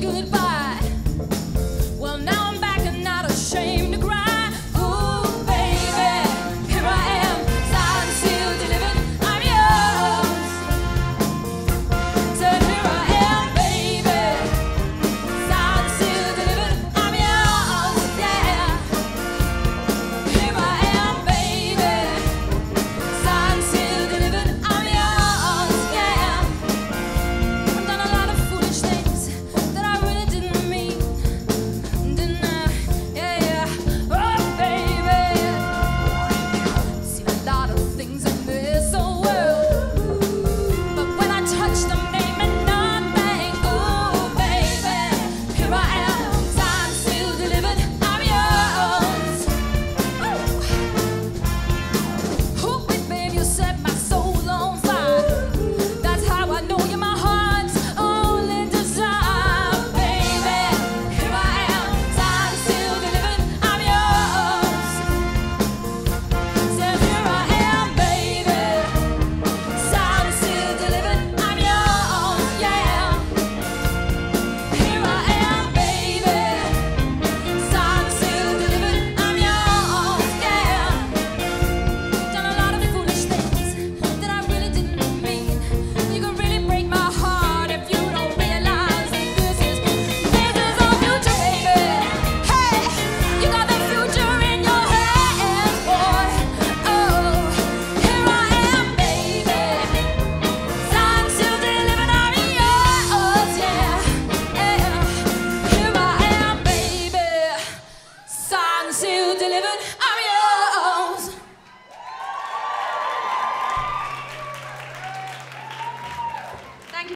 goodbye. delivered.